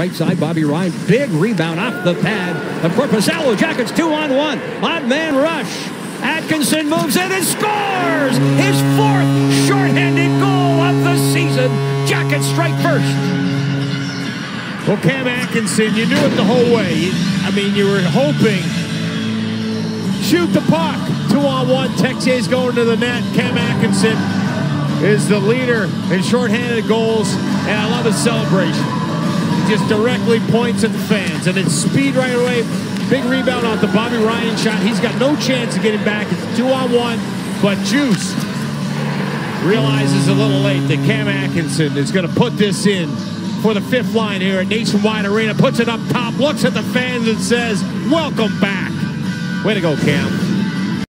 Right side, Bobby Ryan. Big rebound off the pad of Korpisalo. Jackets two on one. Odd man rush. Atkinson moves in and scores his fourth shorthanded goal of the season. Jackets strike first. Well, Cam Atkinson, you knew it the whole way. I mean, you were hoping. Shoot the puck. Two on one. Texier's going to the net. Cam Atkinson is the leader in shorthanded goals, and I love his celebration. Just directly points at the fans, and it's speed right away. Big rebound off the Bobby Ryan shot. He's got no chance of getting back. It's two on one, but Juice realizes a little late that Cam Atkinson is going to put this in for the fifth line here at Nationwide Arena. Puts it up top, looks at the fans, and says, Welcome back. Way to go, Cam.